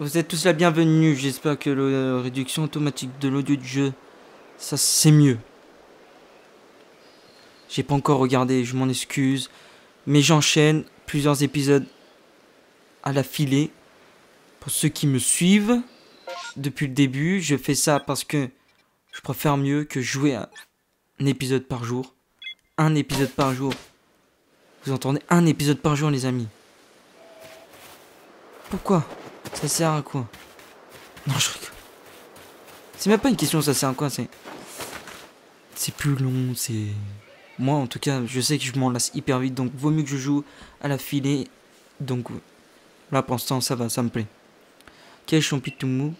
Vous êtes tous la bienvenue. J'espère que la réduction automatique de l'audio du jeu, ça c'est mieux. J'ai pas encore regardé, je m'en excuse. Mais j'enchaîne plusieurs épisodes à la filée. Pour ceux qui me suivent depuis le début, je fais ça parce que je préfère mieux que jouer un épisode par jour. Un épisode par jour. Vous entendez Un épisode par jour, les amis. Pourquoi? Ça sert à quoi? Non, je rigole. C'est même pas une question, ça sert à quoi, c'est. C'est plus long, c'est. Moi, en tout cas, je sais que je m'en lasse hyper vite, donc vaut mieux que je joue à la filée. Donc, là, pour l'instant, ça va, ça me plaît. Quel mou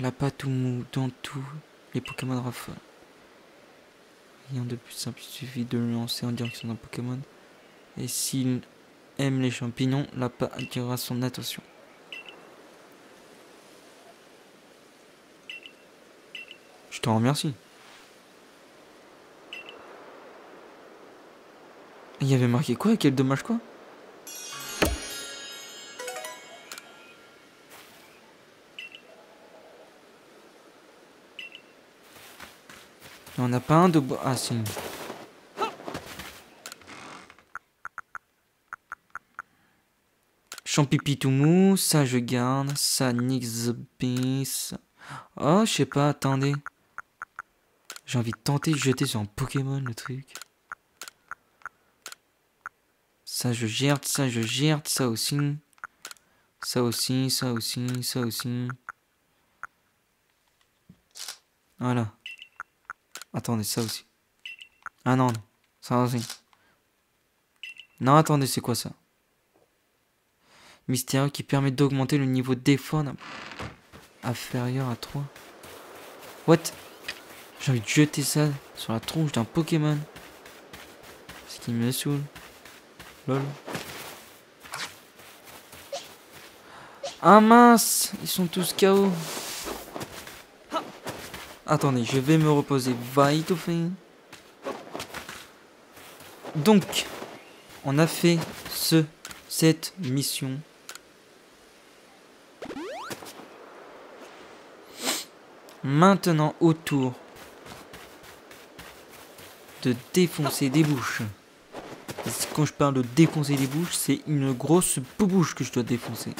La pâte mou dans tout les Pokémon raffolent. Rien de plus simple, il suffit de le lancer en direction d'un Pokémon. Et s'il aime les champignons, la pâte attirera son attention. Je te remercie. Il y avait marqué quoi? Quel dommage quoi? On n'a pas un de bois. Ah, si. Champipitou ça je garde. Ça Nixbis. Oh, je sais pas, attendez. J'ai envie de tenter de jeter sur un Pokémon le truc. Ça je gère, ça je gère, ça aussi. Ça aussi, ça aussi, ça aussi. Voilà. Attendez, ça aussi. Ah non. Ça aussi. Non, attendez, c'est quoi ça? Mystérieux qui permet d'augmenter le niveau d'effort inférieur à 3. What? J'ai envie de jeter ça sur la tronche d'un Pokémon. Ce qui me saoule. Lol. Ah mince Ils sont tous KO. Attendez, je vais me reposer. Vite fait. Donc, on a fait ce, cette mission. Maintenant, autour de défoncer des bouches. Quand je parle de défoncer des bouches, c'est une grosse bouche que je dois défoncer.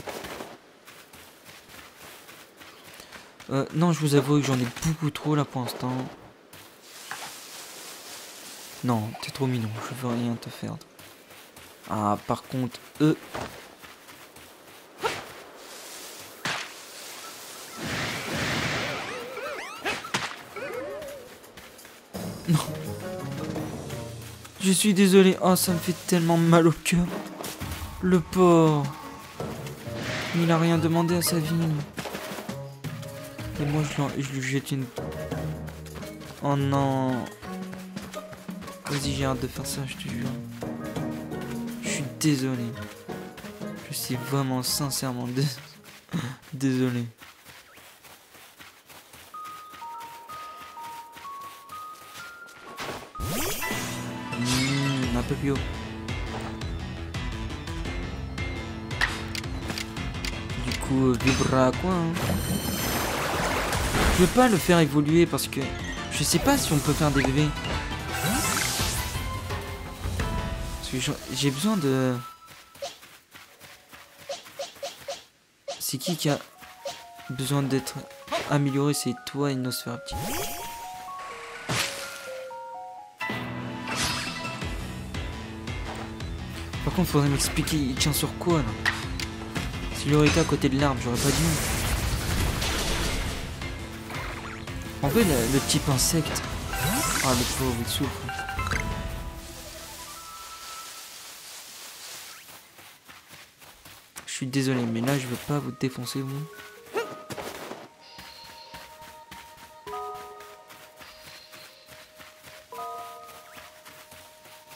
Euh, non, je vous avoue que j'en ai beaucoup trop là pour l'instant. Non, t'es trop mignon, je veux rien te faire. Ah, par contre, eux... Non. Je suis désolé. Oh, ça me fait tellement mal au cœur. Le porc. Il a rien demandé à sa vie. Et moi, je, lui jette une... Oh non. Vas-y, j'ai hâte de faire ça, je te jure. Je suis désolé. Je suis vraiment sincèrement désolé. Mmh, un peu plus haut. Du coup, vibra quoi hein? Peux pas le faire évoluer parce que je sais pas si on peut faire des bébés. Parce que j'ai besoin de... C'est qui qui a besoin d'être amélioré? C'est toi et. Par contre, faudrait m'expliquer, il tient sur quoi là? S'il aurait été à côté de l'arbre, j'aurais pas dû. En fait, le, type insecte. Ah, le pauvre, il souffre. Je suis désolé, mais là, je veux pas vous défoncer, vous.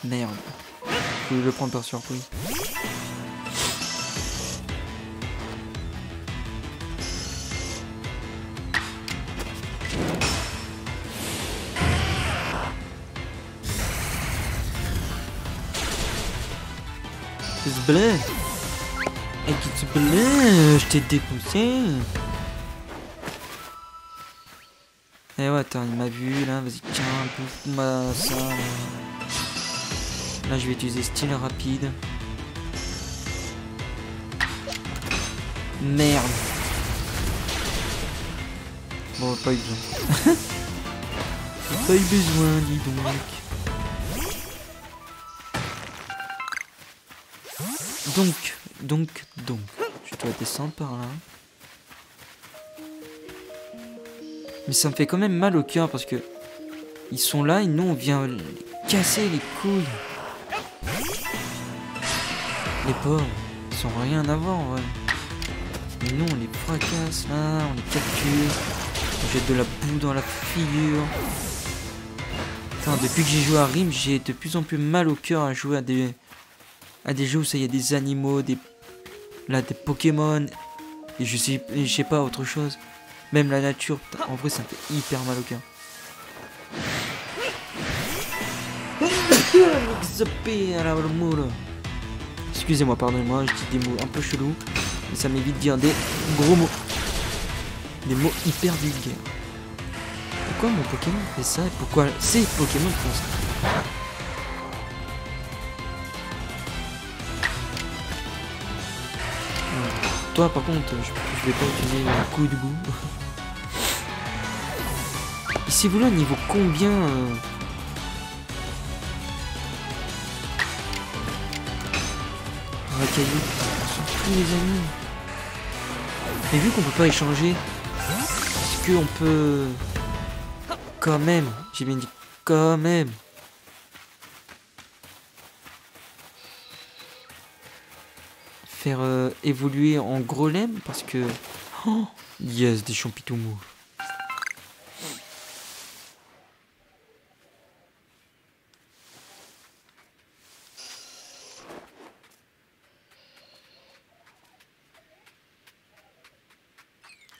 Merde. Je voulais le prendre par surprise. Bleu Et qu'est-ce que bleu? Je t'ai dépoussé Eh ouais, attends, il m'a vu là, vas-y, tiens, bouffe-moi ça. Là. là, je vais utiliser style rapide. Merde. Bon, pas eu besoin. pas eu besoin, dis donc. Donc, donc, donc. Je dois descendre par là. Mais ça me fait quand même mal au cœur parce que ils sont là et nous on vient les casser les couilles. Les pauvres, ils sont rien à voir en vrai. Mais nous on les fracasse là, on les capture, on jette de la boue dans la figure. Enfin, depuis que j'ai joué à Rim, j'ai de plus en plus mal au cœur à jouer à des à des jeux où ça y a des animaux, des là des Pokémon et je sais je sais pas autre chose. Même la nature, en vrai, ça me fait hyper mal au cœur. Excusez-moi, pardonnez-moi, je dis des mots un peu chelous. Mais ça m'évite de dire des gros mots. Des mots hyper vulgaires. Pourquoi mon Pokémon fait ça et pourquoi ces Pokémon font ça Toi, par contre, je, vais pas utiliser un coup de boue. Ici, vous là, niveau combien euh... Racaillou, tous les amis. Et vu qu'on peut pas échanger, est-ce qu'on peut quand même, j'ai bien dit quand même, euh, évoluer en gros lemme parce que oh, yes des champignons mous.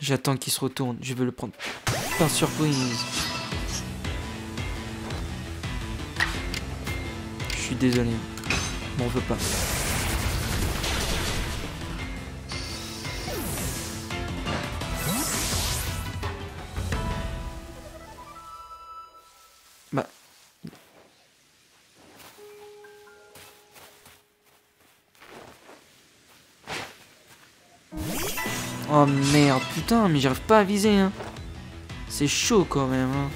J'attends qu'il se retourne, je veux le prendre par surprise. Je suis désolé. Bon, on veut pas. Oh merde, putain, mais j'arrive pas à viser, hein. C'est chaud quand même, hein.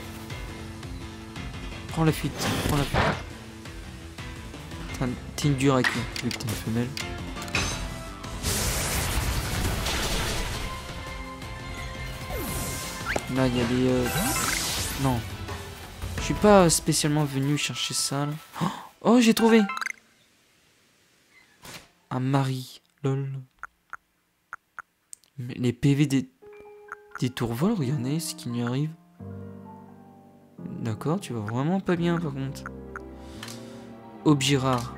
Prends la fuite, prends la fuite. T'es une dure avec t'es une femelle. Là, il y a des... Euh... Non. Je suis pas spécialement venu chercher ça, là. Oh j'ai trouvé Un mari. Lol. Les PV des... Des tourvols, regardez ce qui lui arrive. D'accord, tu vas vraiment pas bien par contre. Objet rare.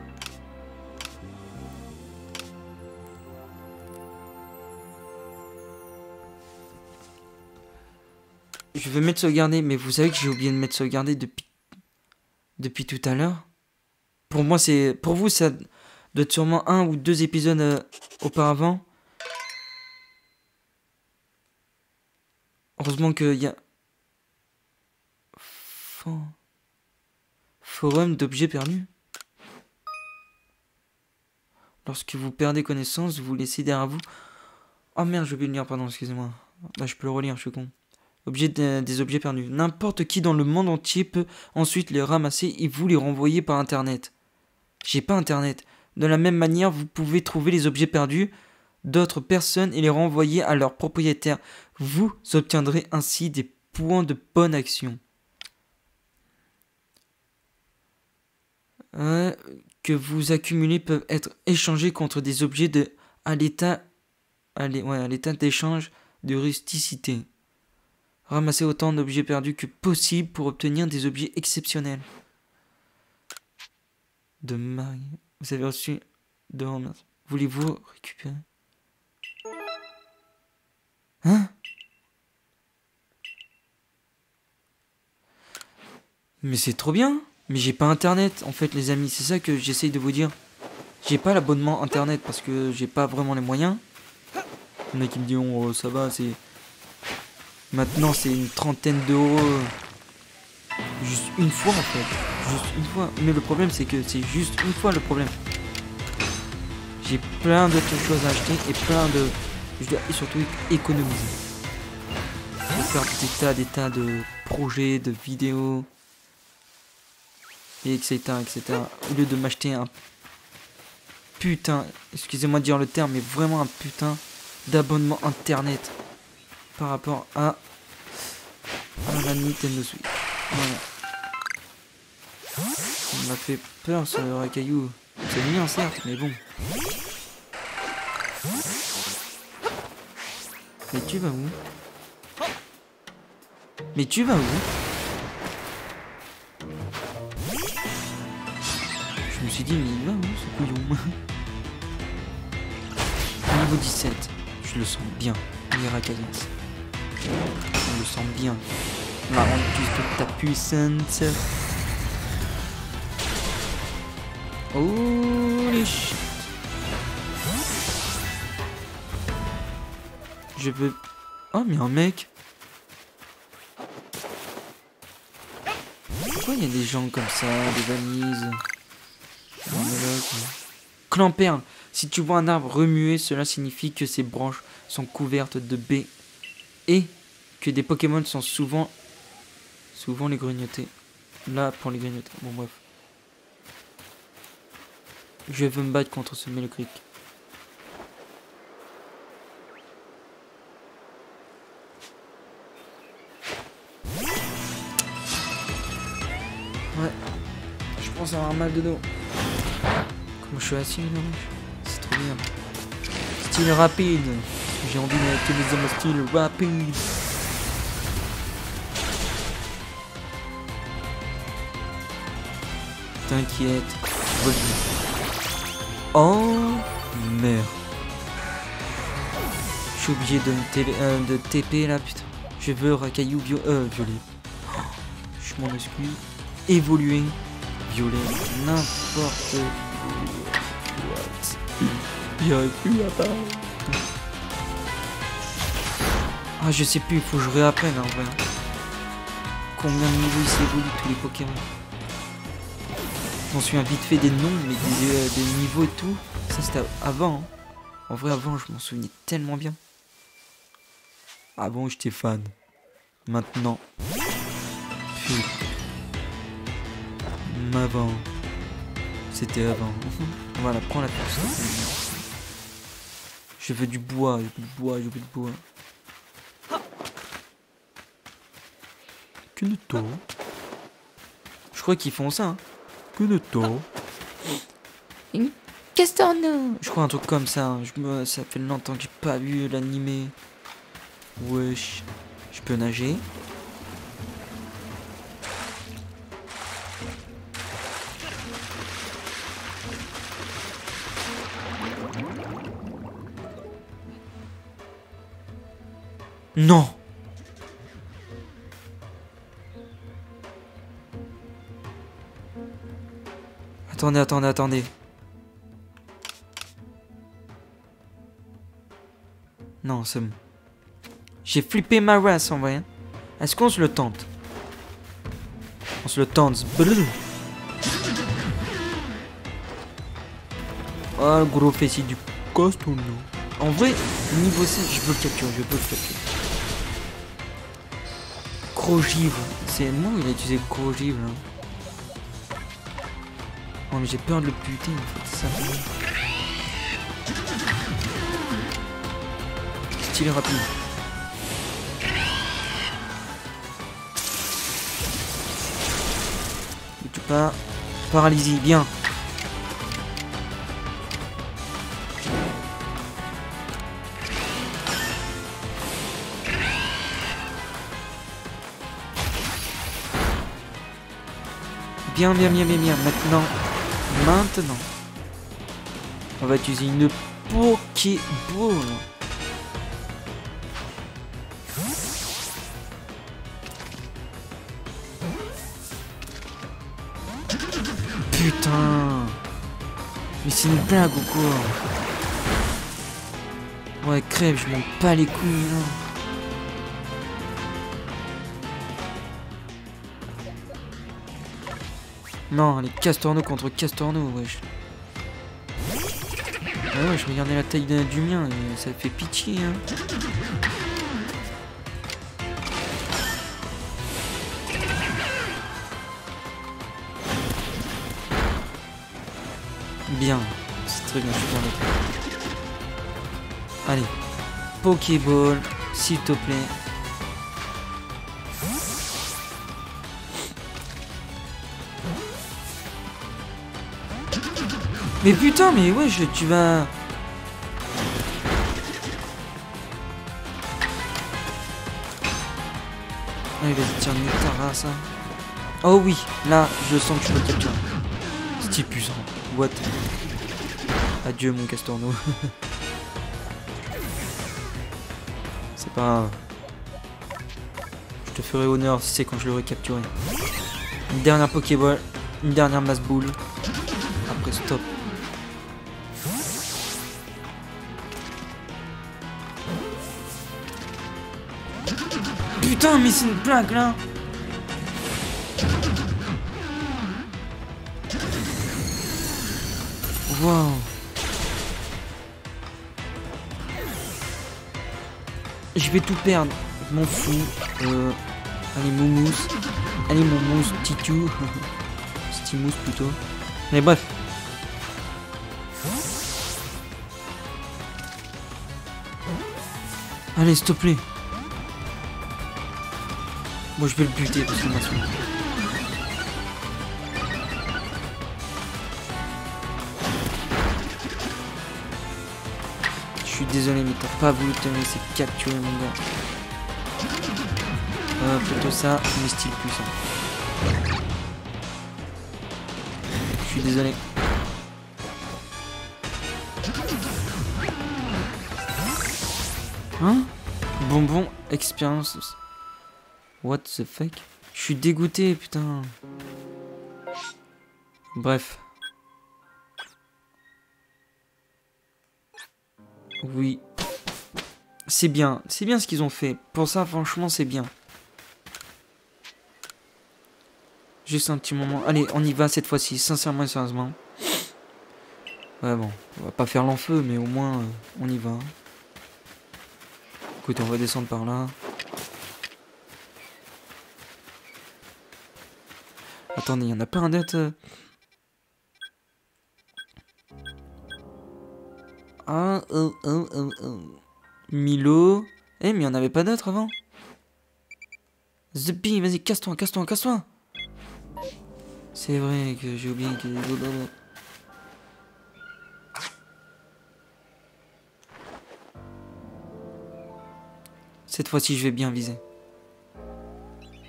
Je vais mettre sauvegarder, mais vous savez que j'ai oublié de mettre sauvegarder depuis depuis tout à l'heure. Pour moi, c'est pour vous, ça doit être sûrement un ou deux épisodes euh, auparavant. Heureusement qu'il y a forum d'objets perdus. Lorsque vous perdez connaissance, vous laissez derrière vous. Oh merde, je vais le lire, pardon, excusez-moi. Je peux le relire, je suis con. Objet des objets perdus. N'importe qui dans le monde entier peut ensuite les ramasser et vous les renvoyer par internet. J'ai pas internet. De la même manière, vous pouvez trouver les objets perdus d'autres personnes et les renvoyer à leurs propriétaires. Vous obtiendrez ainsi des points de bonne action. Euh, que vous accumulez peuvent être échangés contre des objets de, à l'état d'échange de rusticité. Ramassez autant d'objets perdus que possible pour obtenir des objets exceptionnels. de Marie. Vous avez reçu de. Voulez-vous récupérer? Hein? Mais c'est trop bien Mais j'ai pas internet en fait les amis, c'est ça que j'essaye de vous dire. J'ai pas l'abonnement internet parce que j'ai pas vraiment les moyens. Il y en a qui me disent oh ça va c'est. Maintenant c'est une trentaine d'euros. Juste une fois en fait. Juste une fois. Mais le problème c'est que c'est juste une fois le problème. J'ai plein d'autres choses à acheter et plein de. Je dois surtout économiser. Faire des tas, des tas de projets, de vidéos. Et etc. etc. Au lieu de m'acheter un putain, excusez-moi de dire le terme, mais vraiment un putain d'abonnement internet par rapport à, à la Nintendo Switch. Voilà. Ça m'a fait peur ce racaillou. C'est mignon certes, mais bon. Mais tu vas où? Mais tu vas où? Je me suis dit, mais il va où ce couillon? Niveau 17, je le sens bien, Miracalix. Je le sens bien. Rendre plus de ta puissance. Holy shit. Je veux... Oh, mais un mec Pourquoi il y a des gens comme ça, des valises? Clamperne. Si tu vois un arbre remuer, cela signifie que ses branches sont couvertes de baies et que des Pokémon sont souvent souvent les grignoter. Là pour les grignoter. Bon bref. Je veux me battre contre ce Méloclic. Je avoir mal de dos. Comment je suis assis là C'est trop bien. Style rapide. J'ai envie d'utiliser mon style rapide. T'inquiète. Oh merde. Je suis obligé de, me euh, de TP là, putain. Je veux racaillou bio euh, violet. Je m'en excuse. Évoluer. Violet. N'importe quoi. J'arrive plus à part. Ah, je sais plus, il faut que je réapprenne en vrai. Combien de niveaux ils s'évoluent tous les Pokémon Je m'en souviens vite fait des noms, mais des, euh, des niveaux et tout. Ça c'était avant. Hein. En vrai, avant, je m'en souvenais tellement bien. Avant, j'étais fan. Maintenant. Putain. Avant. C'était avant. voilà, prends la puce. Je veux du bois, je veux du bois, je veux du bois. Que de. Je crois qu'ils font ça. Hein. Que de tôt. Une castorne. Je crois un truc comme ça. Hein. Je me... Ça fait longtemps que j'ai pas vu l'animé. Wesh. Je peux nager. Non Attendez, attendez, attendez. Non, c'est bon. J'ai flippé ma race en vrai. Hein. Est-ce qu'on se le tente? On se le tente. Oh, le gros fessier du costume. En vrai, niveau 6, je veux le capturer, je veux le capturer. Crogivre. C'est moi il a utilisé Crogivre. Hein. Oh mais j'ai peur de le buter en fait, ça. Style rapide. Tu pas. Paralysie, bien. Bien, bien, bien, bien, bien. Maintenant, Maintenant, on va utiliser une Pokéball. Putain Mais c'est une blague ou quoi Ouais, crève, je m'en pas les couilles. Hein. Non, les Castorno contre Castorno, wesh. Ah ouais, je regardais la taille du mien et ça fait pitié, hein. Bien, c'est très bien, je Allez, Pokéball, s'il te plaît. Mais putain, mais ouais, je, tu vas... Allez, vas-y, tiens, race. Hein. Oh oui, là, je sens que je peux capturer. Style puissant. What? Adieu, mon Castorno. c'est pas grave. Je te ferai honneur si c'est quand je l'aurai capturé. Une dernière Pokéball. Une dernière masse boule. Après, stop. Putain, mais c'est une plaque là Wow Je vais tout perdre, m'en fous. Euh, allez, Moumous. Allez, Moumous, Titou. Stimous plutôt. Mais bref. Allez, s'il te plaît. Moi je vais le buter parce qu'il m'a Je suis désolé mais t'as pas voulu te laisser capturer mon gars. Euh, plutôt ça, mais style puissant. Je suis désolé. Hein? Bonbon expérience. What the fuck? Je suis dégoûté, putain. Bref. Oui. C'est bien. C'est bien ce qu'ils ont fait. Pour ça, franchement, c'est bien. Juste un petit moment. Allez, on y va cette fois-ci. Sincèrement et sérieusement. Ouais, bon. On va pas faire l'enfeu, mais au moins, euh, on y va. Écoute, on va descendre par là. Attendez, il en a pas un autre euh Ah, oh, oh, oh, oh. Milo. Eh, mais il n'y en avait pas d'autres avant. Zepi, vas-y, casse-toi, casse-toi, casse-toi. C'est vrai que j'ai oublié que... Cette fois-ci, je vais bien viser.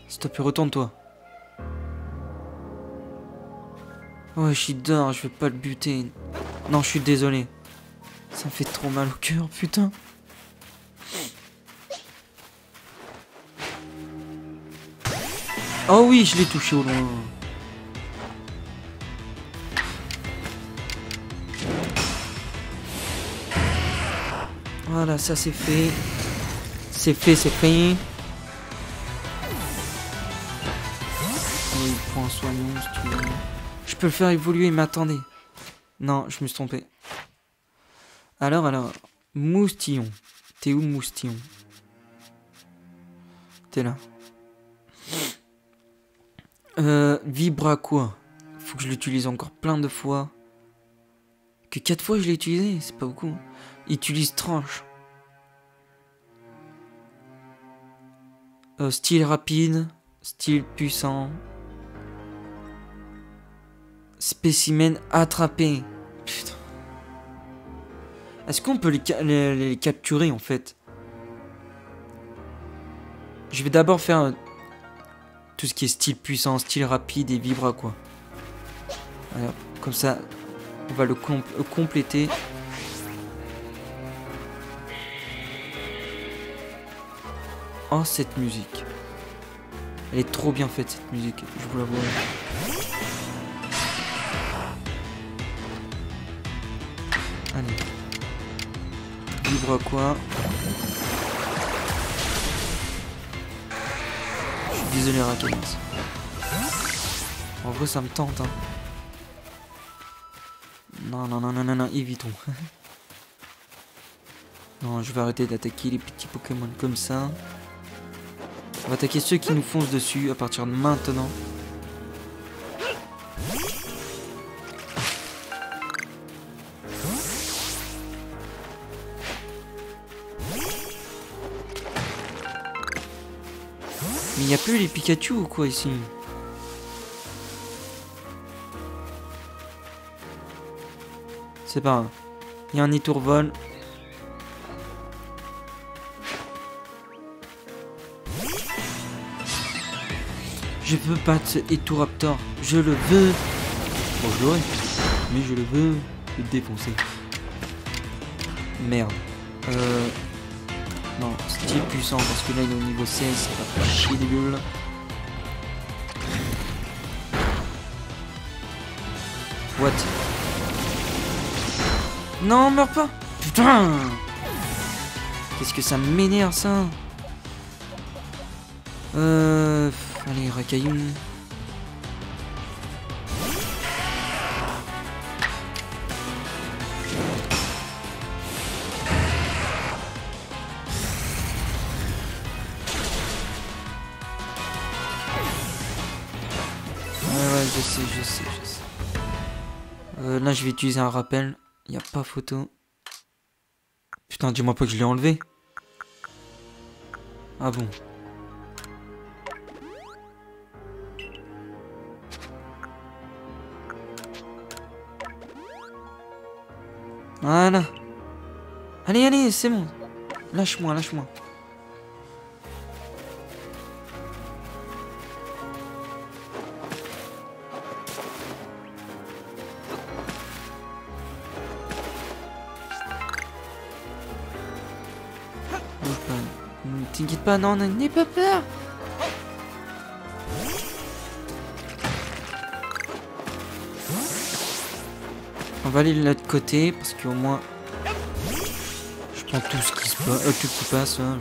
Stop, retourne-toi. Ouais, je suis je vais pas le buter. Non, je suis désolé. Ça me fait trop mal au cœur, putain. Oh oui, je l'ai touché au loin. Voilà, ça c'est fait. C'est fait, c'est fait. Oui, point soignant si tu veux. Peux le faire évoluer, mais attendez. Non, je me suis trompé. Alors, alors. Moustillon. T'es où, Moustillon? T'es là. Euh, vibra quoi? Faut que je l'utilise encore plein de fois. Que quatre fois je l'ai utilisé, c'est pas beaucoup. Utilise tranche. Euh, style rapide, style puissant, Spécimen attrapé. Putain. Est-ce qu'on peut les, capturer en fait? Je vais d'abord faire tout ce qui est style puissant, style rapide et vibra quoi. Comme ça, on va le compléter. Oh, cette musique. Elle est trop bien faite, cette musique. Je vous la Quoi Je suis désolé, Rakenas. En vrai, ça me tente. Hein. Non, non, non, non, non, non, évitons. non, je vais arrêter d'attaquer les petits Pokémon comme ça. On va attaquer ceux qui nous foncent dessus à partir de maintenant. N'y a plus les Pikachu ou quoi ici C'est pas grave. Il y a un étourvol. Je veux battre Raptor. Je le veux. Bon, je. Mais je le veux le défoncer. Merde. Euh... Non, style puissant parce que là il est au niveau 16, ça va chier des bulles. What? Non, meurs pas Putain Qu'est-ce que ça m'énerve ça? Euh... Allez, racaillou. Vais utiliser un rappel. Il a pas photo. Putain, dis-moi pas que je l'ai enlevé. Ah bon. Voilà. Allez, allez, c'est bon. Lâche-moi, lâche-moi. Non, n'aie pas peur. On va aller de l'autre côté parce qu'au moins je prends tout ce qui se passe, euh, passe. Hein,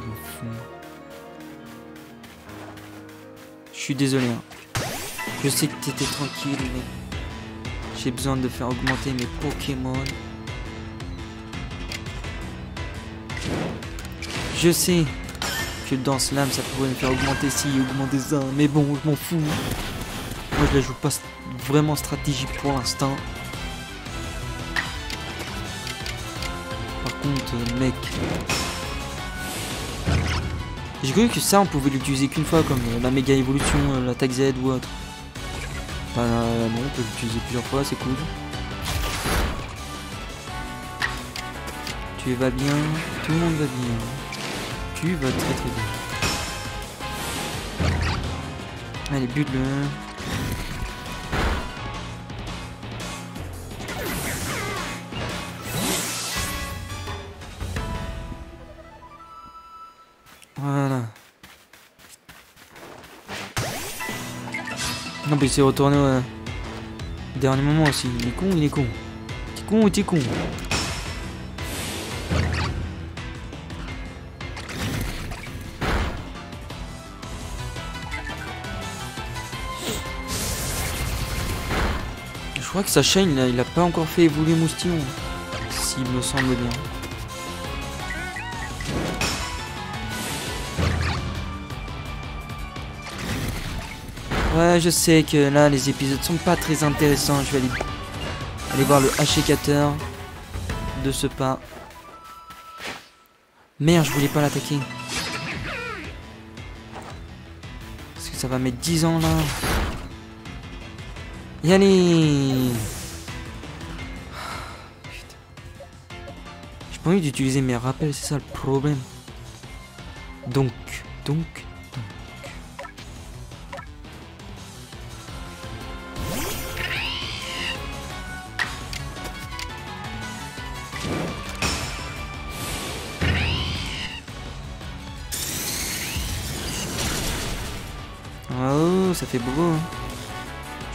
je suis désolé. Hein. Je sais que t'étais tranquille, mais j'ai besoin de faire augmenter mes Pokémon. Je sais que dans Slam ça pourrait me faire augmenter si augmenter ça, mais bon, je m'en fous. Moi je la joue pas vraiment stratégique pour l'instant. contre, mec. J'ai cru que ça, on pouvait l'utiliser qu'une fois, comme euh, la méga évolution, euh, l'attaque Z ou autre. Bah non, on peut l'utiliser plusieurs fois, c'est cool. Tu vas bien, tout le monde va bien. Tu très très bien. Allez, bute-le. Non, mais il s'est retourné au dernier moment aussi. Il est con, il est con. T'es con ou t'es con? Crois que sa chaîne, il a, pas encore fait évoluer Moustillon. S'il me semble bien. Ouais, je sais que là, les épisodes sont pas très intéressants. Je vais aller, aller voir le hachécateur de ce pas. Merde, je voulais pas l'attaquer. Parce que ça va mettre 10 ans là. Y allez J'ai pas envie d'utiliser mes rappels, c'est ça le problème. Donc, donc,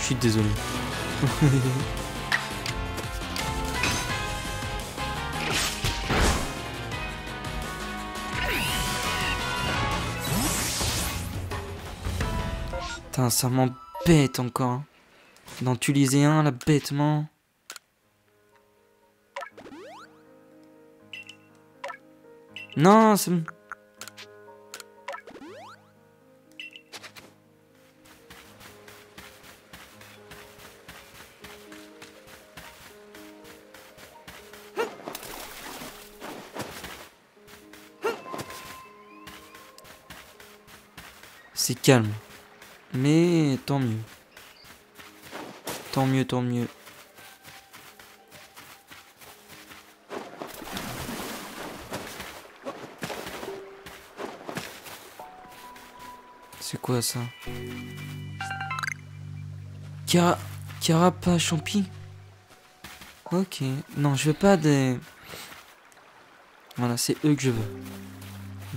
Je suis désolé. Ça m'embête encore. Hein. D'en utiliser un là bêtement. Non, c'est... C'est calme. Mais tant mieux. Tant mieux, tant mieux. C'est quoi ça? Cara... Carapa champi? Ok. Non, je veux pas des... Voilà, c'est eux que je veux.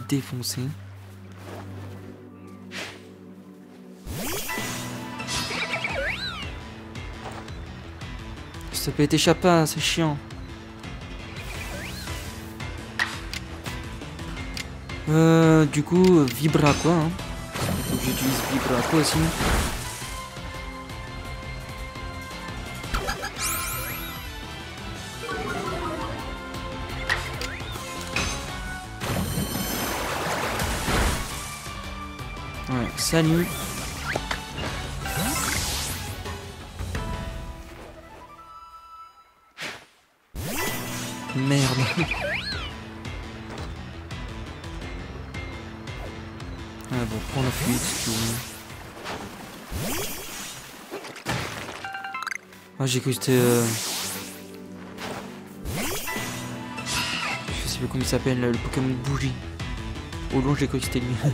Défoncer. Ça peut être échappé, c'est chiant. Euh, du coup, Vibra quoi. Hein. J'utilise Vibra quoi aussi. Ouais, salut. J'ai cru que c'était... Euh... Je sais plus comment il s'appelle, le Pokémon Bougie. Au long, j'ai cru que c'était lui.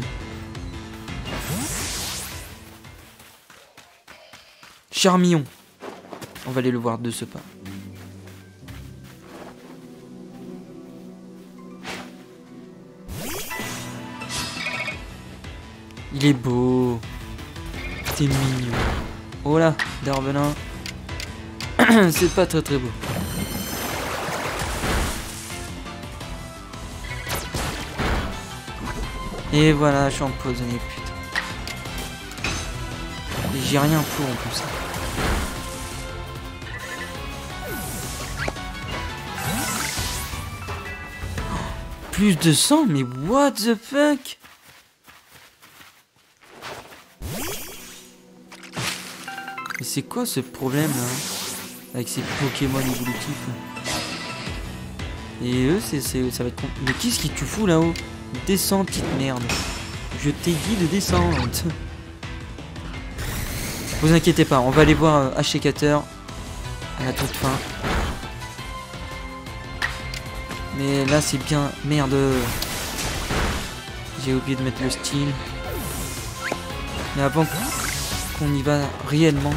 Charmillon. On va aller le voir de ce pas. Il est beau. C'est mignon. Oh là, Darvelin. C'est pas très très beau. Et voilà, je suis empoisonné, putain. J'ai rien pour en plus. Plus de sang Mais what the fuck? Mais c'est quoi ce problème là? Avec ces Pokémon évolutifs Et eux, c'est, ça va être... Mais qu'est-ce que tu fous là-haut? Descends, petite merde. Je t'ai dit de descendre. Vous inquiétez pas, on va aller voir euh, Ashekater à la toute fin. Mais là, c'est bien... Merde. J'ai oublié de mettre le style. Mais avant qu'on y va réellement...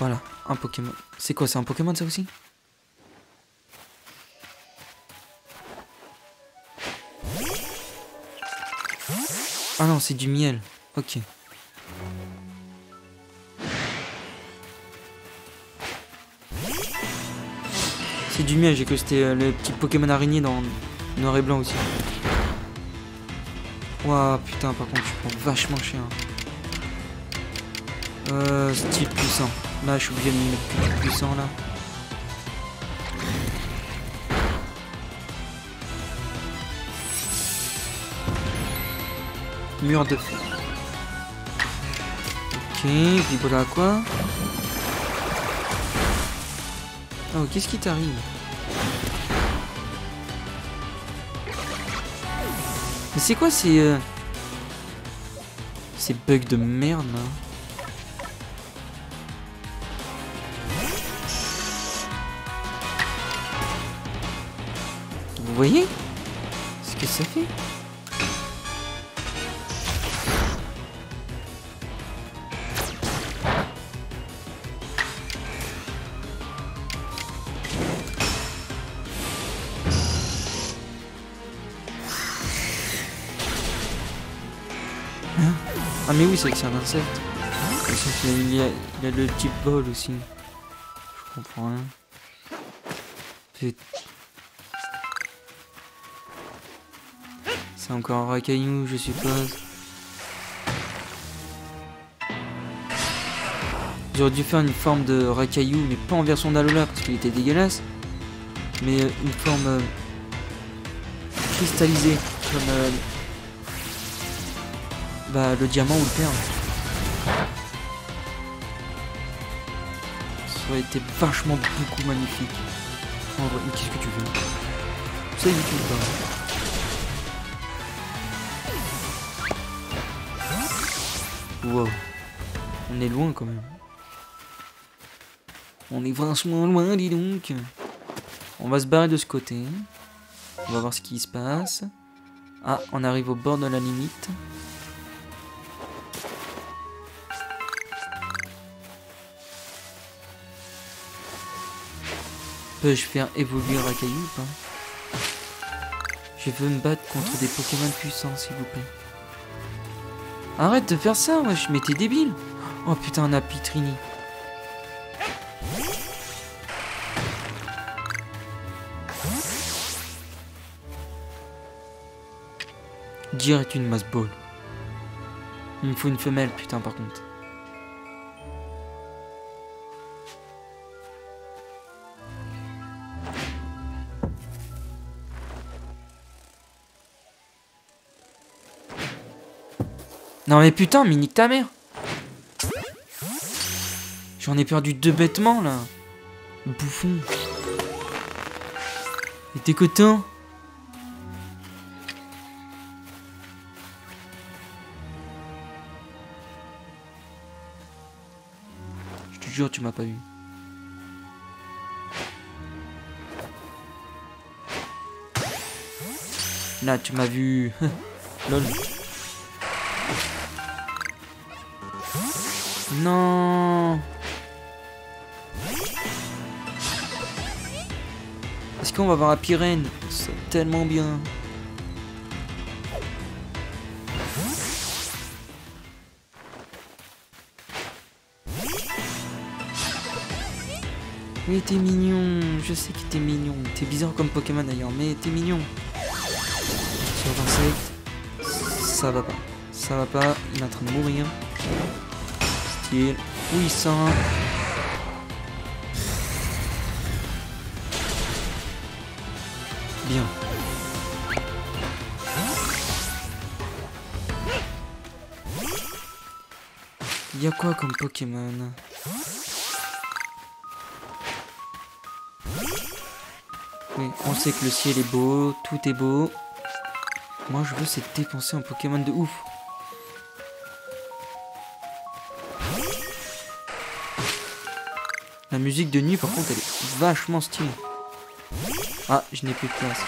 Voilà, un Pokémon. C'est quoi, c'est un Pokémon ça aussi? Ah non, c'est du miel. Ok. C'est du miel, j'ai que c'était euh, le petit Pokémon araignée dans noir et blanc aussi. Ouah, putain, par contre, tu prends vachement cher. Euh, style puissant. Là, je suis obligé de me mettre plus puissant là. Mur de. Ok, vibra quoi Oh, qu'est-ce qui t'arrive? Mais c'est quoi ces... Euh... Ces bugs de merde là? Voyez ce que ça fait Ah mais oui, c'est que c'est un insecte. qu'il y a, il le type bol aussi. Je comprends rien. C'est encore un racaillou, je suppose. J'aurais dû faire une forme de racaillou, mais pas en version d'Alola parce qu'il était dégueulasse. Mais euh, une forme euh, cristallisée, comme euh, bah, le diamant ou le perle. Ça aurait été vachement beaucoup magnifique. Qu'est-ce que tu veux? Ça y est, On est loin quand même. On est vachement loin, dis donc. On va se barrer de ce côté. On va voir ce qui se passe. Ah, on arrive au bord de la limite. Peux-je faire évoluer Rakayu ou pas? Je veux me battre contre des Pokémon puissants, s'il vous plaît. Arrête de faire ça, wesh, mais t'es débile Oh putain, un Apitrini. Direct une masse ball. Il me faut une femelle, putain, par contre. Non mais putain, mais nique ta mère J'en ai perdu deux bêtements là Bouffon Et t'es cotin Je te jure, tu m'as pas eu. Là, tu m'as vu. Lol. Non Est-ce qu'on va voir la Pyrène? C'est tellement bien. Oui, t'es mignon. Je sais que t'es mignon. T'es bizarre comme Pokémon d'ailleurs, mais t'es mignon. Sur ça va pas. Ça va pas. Il est en train de mourir. Style puissant? Bien. Il y a quoi comme Pokémon? Oui, on sait que le ciel est beau, tout est beau. Moi, je veux c'est dépenser un Pokémon de ouf. Musique de nuit, par contre, elle est vachement stylée. Ah, je n'ai plus de place.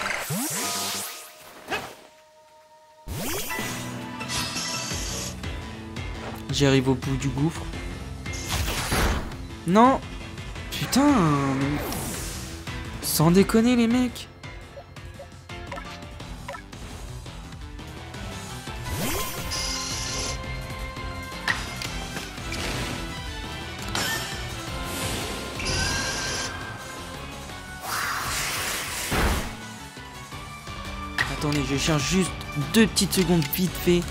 J'arrive au bout du gouffre. Non Putain Sans déconner les mecs je cherche juste deux petites secondes vite fait.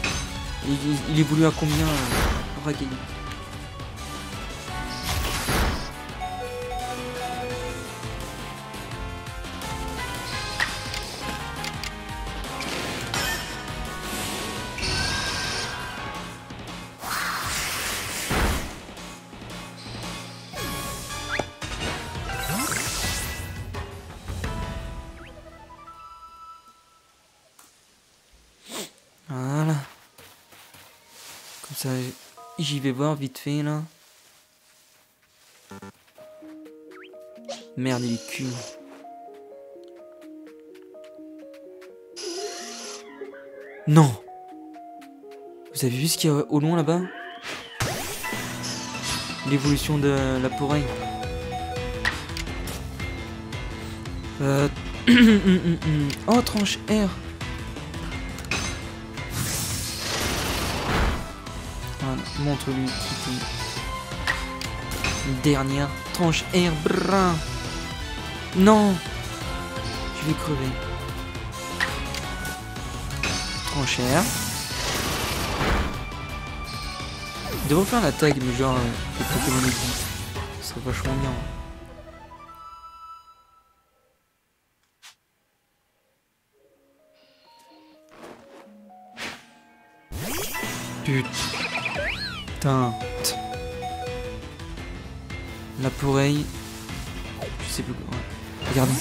il, il évolue à combien euh, j'y vais voir vite fait là. Merde, il est cul. Non Vous avez vu ce qu'il y a au loin là-bas? L'évolution de la poreille. Euh... oh, tranche R Montre-lui Une dernière tranche air brun. Non Je vais crever. Tranche air. Je devrais faire la tag, mais genre, euh, les Pokémon existent. Ce serait vachement bien. Putain. La poreille. Je sais plus quoi. Ouais. Regardez.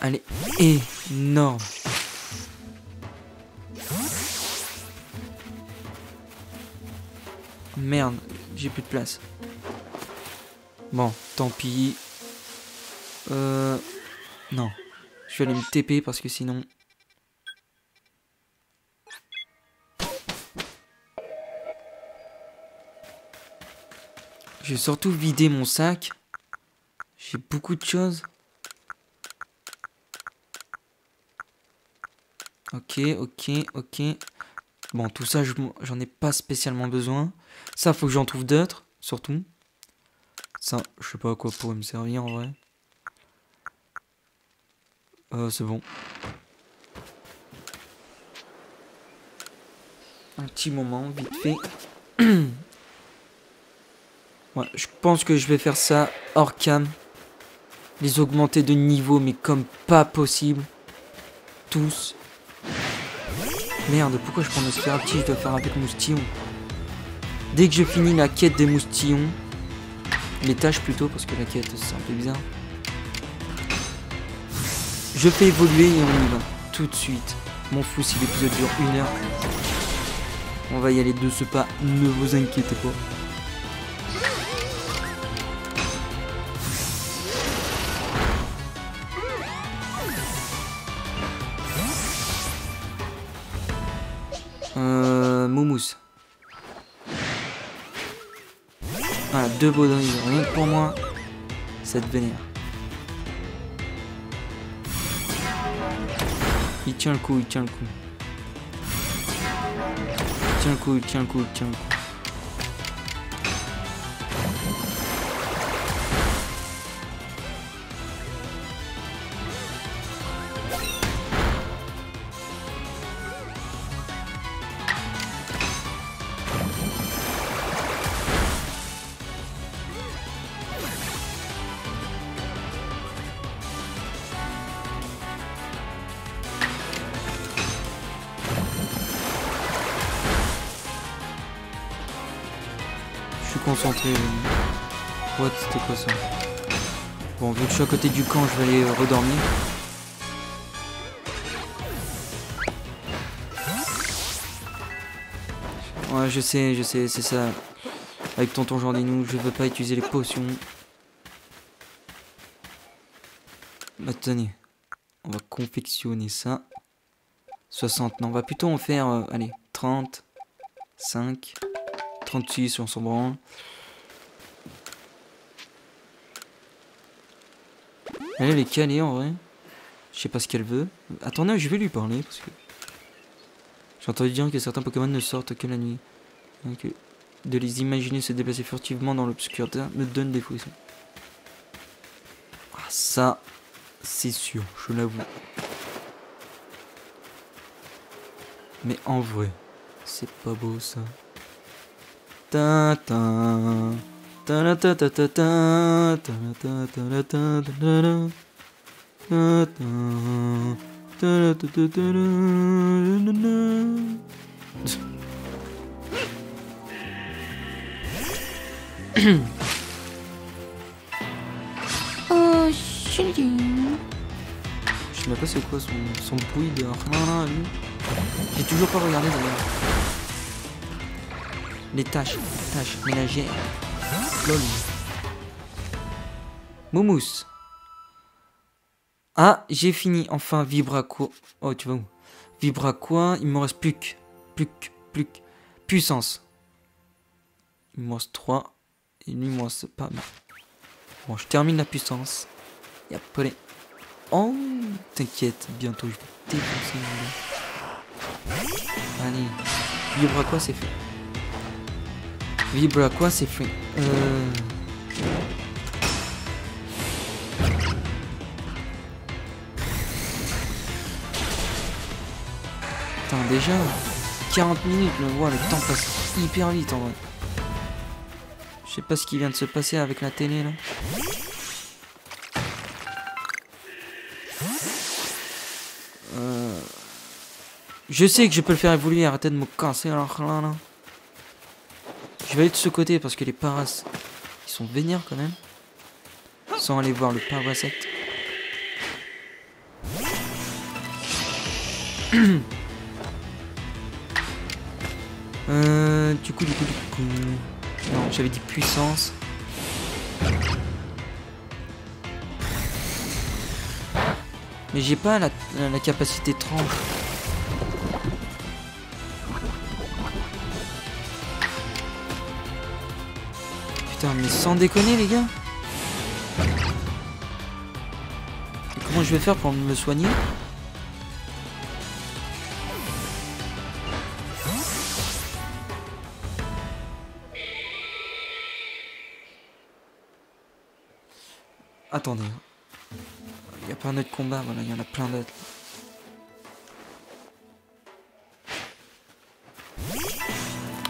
Elle est énorme. Merde, j'ai plus de place. Bon, tant pis. Euh... Non. Je vais aller me TP parce que sinon... Je vais surtout vider mon sac. J'ai beaucoup de choses. Ok, ok, ok. Bon, tout ça, j'en ai pas spécialement besoin. Ça, faut que j'en trouve d'autres, surtout. Ça, je sais pas à quoi pourrait me servir en vrai. Euh, c'est bon. Un petit moment, vite fait. Ouais, je pense que je vais faire ça hors cam. Les augmenter de niveau, mais comme pas possible. Tous. Merde, pourquoi je prends le petit Je dois faire avec moustillon. Dès que je finis la quête des moustillons, les tâches plutôt, parce que la quête c'est un peu bizarre. Je fais évoluer et on y va. Tout de suite. M'en fous si l'épisode dure une heure. On va y aller de ce pas, ne vous inquiétez pas. Deux baudrilles, rien que pour moi, cette vénère. Il tient le coup, il tient le coup. Il tient le coup, il tient le coup, il tient le coup. Suis à côté du camp, je vais aller redormir. Ouais, je sais, je sais, c'est ça. Avec tonton Jordinou, je veux pas utiliser les potions. Attendez. On va confectionner ça. 60, non, on va plutôt en faire, euh, allez, 30, 5, 36 on s'en branle. Elle, est calée en vrai. Je sais pas ce qu'elle veut. Attendez, je vais lui parler parce que. J'ai entendu dire que certains Pokémon ne sortent que la nuit. Donc, de les imaginer se déplacer furtivement dans l'obscurité me donne des frissons. Ah, ça, c'est sûr, je l'avoue. Mais en vrai, c'est pas beau ça. Ta euh, oh, chérie. Je sais pas c'est quoi son, son bruit de J'ai toujours pas regardé d'ailleurs. Les tâches, tâches ménagères. Moumous. Ah, j'ai fini. Enfin, quoi Oh, tu vas où? Quoi Il me reste plus que. Plus que. Plus que. Puissance. Il me reste 3. Et lui, me reste pas mal. Bon, je termine la puissance. Et après. Oh, t'inquiète. Bientôt, je vais défoncer. Allez. quoi c'est fait. Vibra quoi c'est free. Euh... Putain déjà 40 minutes me voit le temps passe hyper vite en vrai. Je sais pas ce qui vient de se passer avec la télé là. Euh... Je sais que je peux le faire évoluer, arrêtez de me casser alors là là. Je vais aller de ce côté parce que les paras, ils sont vénères quand même. Sans aller voir le parasect. euh, du coup, du coup, du coup... Non, j'avais dit puissance. Mais j'ai pas la, la capacité 30. Putain, mais sans déconner, les gars. Comment je vais faire pour me soigner Attendez. Il n'y a pas un autre combat, voilà, il y en a plein d'autres.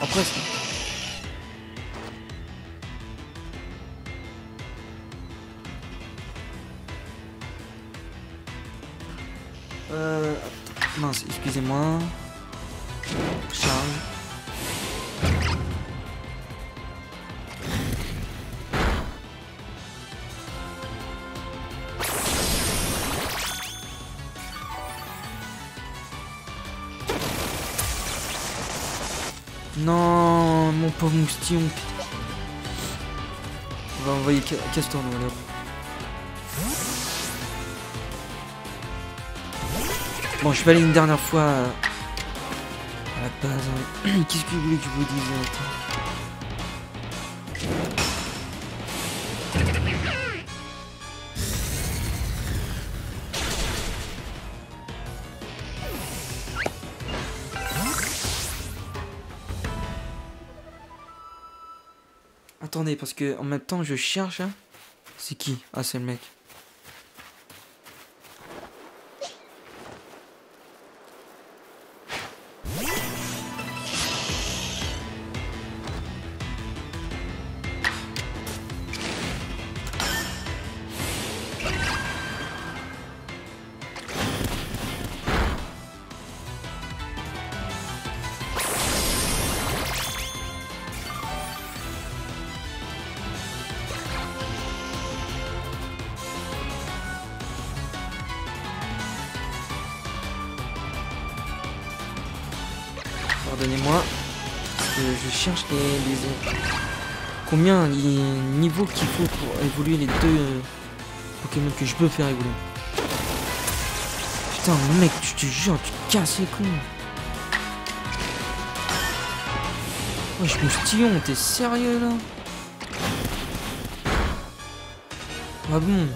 Oh, presque. Moustillon. On va envoyer Castor, allez hop. Bon, je vais aller une dernière fois à la base. hein. Qu'est-ce que vous voulez que je vous dise Attendez, parce que en même temps, je cherche. hein. C'est qui? Ah, c'est le mec. Combien les niveaux qu'il faut pour évoluer les deux euh, Pokémon que je peux faire évoluer. Putain, mec, tu te jure, tu te casses les couilles. Wesh, moustillon, t'es sérieux là? Ah bon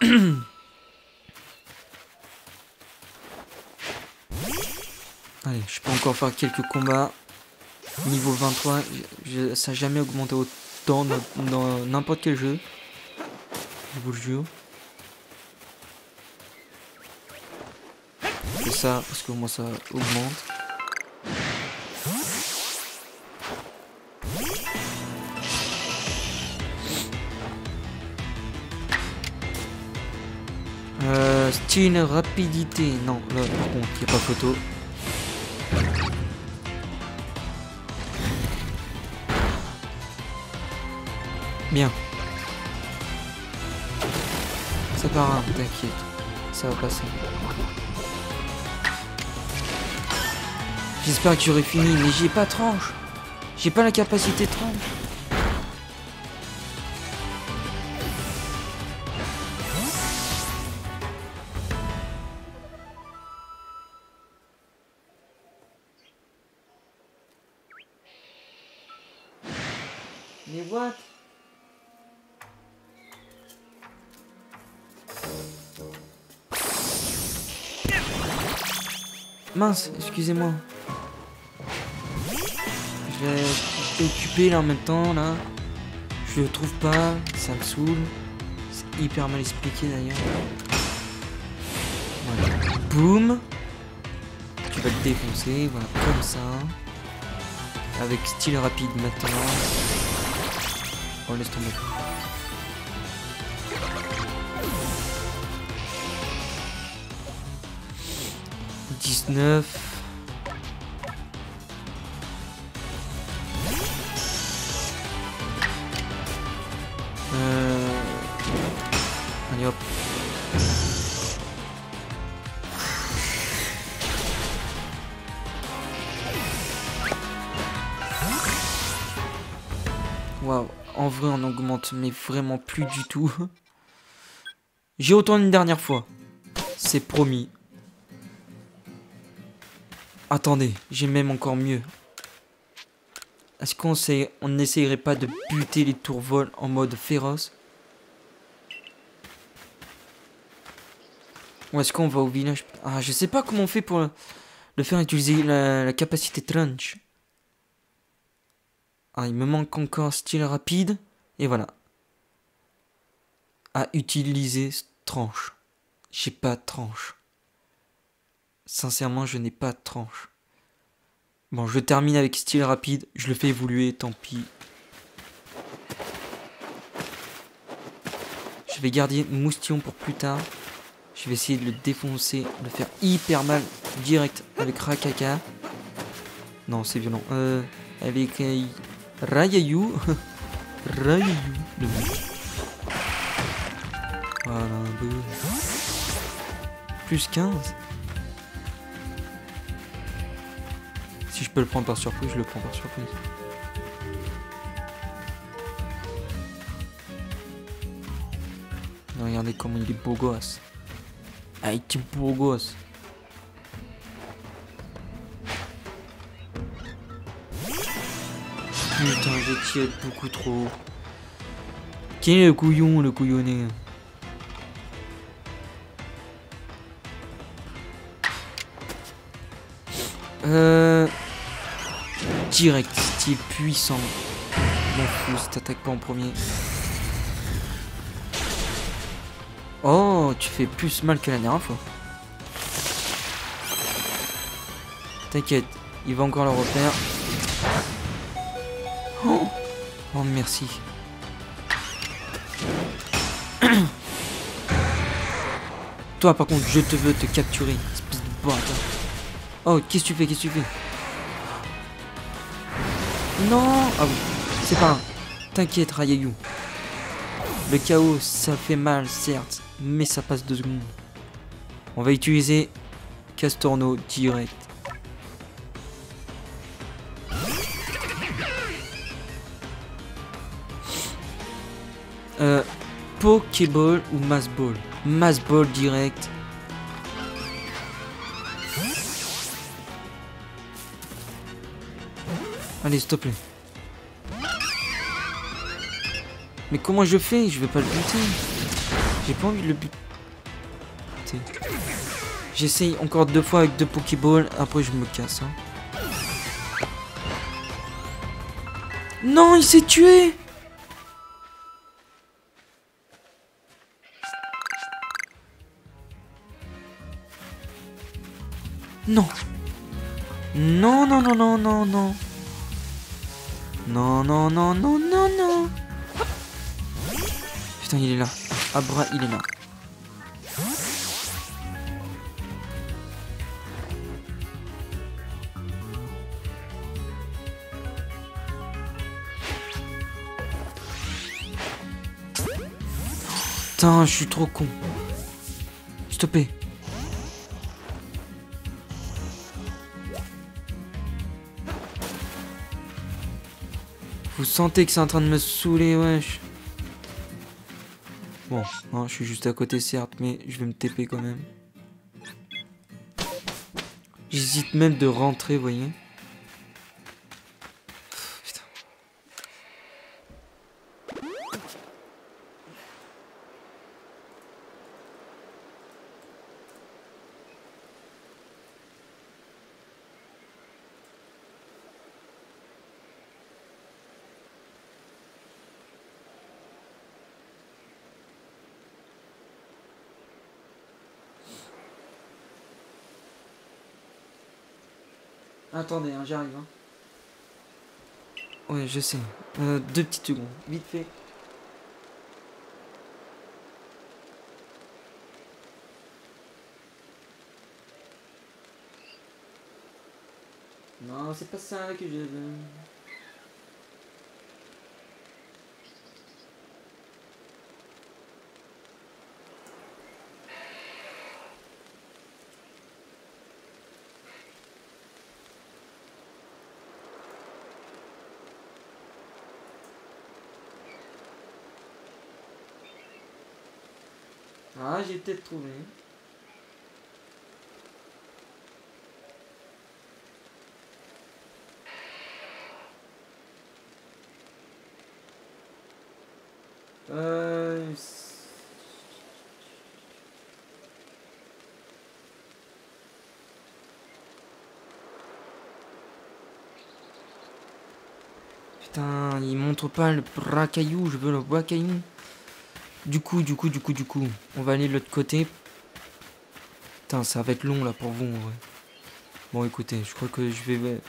Allez, je peux encore faire quelques combats. Niveau 23, je- ça n'a jamais augmenté autant dans n'importe quel jeu. Je vous le jure. C'est ça, parce que moi ça augmente. Euh, style rapidité. Non, là par contre, il n'y a pas photo. Bien. C'est pas grave, t'inquiète. Ça va passer. J'espère que j'aurai fini, mais j'ai pas tranche. J'ai pas la capacité tranche. Excusez-moi. Je vais occuper là en même temps, là. Je le trouve pas, ça me saoule. C'est hyper mal expliqué d'ailleurs. Voilà. Boum. Tu vas le défoncer, voilà, comme ça. Avec style rapide maintenant. Oh, laisse tomber. Dix-neuf. Waouh, en vrai on augmente, mais vraiment plus du tout. J'ai autant une dernière fois. C'est promis. Attendez, j'ai même encore mieux. Est-ce qu'on on n'essayerait pas de buter les tourvols en mode féroce? Ou est-ce qu'on va au village? Ah, je sais pas comment on fait pour le, faire utiliser la, capacité tranche. Ah, il me manque encore style rapide. Et voilà. À utiliser tranche. J'ai pas de tranche. Sincèrement, je n'ai pas de tranche. Bon, je termine avec style rapide. Je le fais évoluer, tant pis. Je vais garder moustillon pour plus tard. Je vais essayer de le défoncer, de le faire hyper mal direct avec Rakaka. Non, c'est violent. Euh, avec Rayayou. Rayayou, le mec. Voilà, Plus 15. Si je peux le prendre par surprise, je le prends par surprise. regardez comment il est beau gosse. Est beau gosse. Putain, j'ai tiré beaucoup trop. Qui est le couillon, le couillonné Euh... Direct, style puissant. M'en fous si t'attaques pas en premier. Oh, tu fais plus mal que la dernière fois. T'inquiète, il va encore le refaire. Oh, oh merci. Toi, par contre, je te veux te capturer, espèce de Oh, qu'est-ce que tu fais Qu'est-ce que tu fais? Non Ah oui, c'est pas T'inquiète, Rayayou. Le chaos, ça fait mal, certes, mais ça passe deux secondes. On va utiliser Castorno direct. Euh, Pokéball ou Massball? Massball direct. Allez, s'il te plaît. Mais comment je fais? Je vais pas le buter. J'ai pas envie de le buter. J'essaye encore deux fois avec deux Pokéballs. Après, je me casse. Hein. Non, il s'est tué Non. Non, non, non, non, non, non. Non, non, non, non, non, non. Putain, il est là. Abra, il est là. Putain, je suis trop con. Stoppez. Vous sentez que c'est en train de me saouler, wesh. Bon, hein, je suis juste à côté, certes, mais je vais me TP quand même. J'hésite même de rentrer, voyez. Attendez, hein, j'arrive. Hein. Ouais, je sais. Euh, deux petites secondes. Vite fait. Non, c'est pas ça que je veux. Ah, j'ai peut-être trouvé. Euh... Putain, il montre pas le bras caillou, je veux le bois caillou. Du coup, du coup, du coup, du coup, on va aller de l'autre côté. Putain, ça va être long là pour vous Bon, écoutez, je crois que je vais...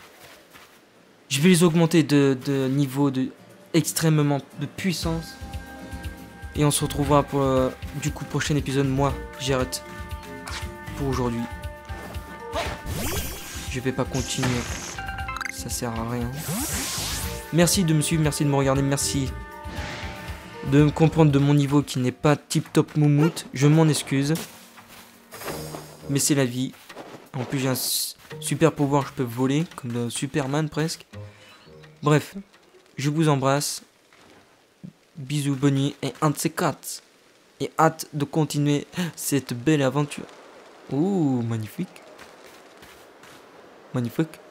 Je vais les augmenter de, de niveau de extrêmement de puissance. Et on se retrouvera pour le, du coup prochain épisode. Moi, j'arrête pour aujourd'hui. Je vais pas continuer. Ça sert à rien. Merci de me suivre, merci de me regarder, merci de comprendre de mon niveau qui n'est pas tip top moumoute. Je m'en excuse. Mais c'est la vie. En plus, j'ai un super pouvoir, je peux voler, comme Superman presque. Bref, je vous embrasse. Bisous, bonne nuit et un de quatre. Et hâte de continuer cette belle aventure. Ouh, magnifique. Magnifique.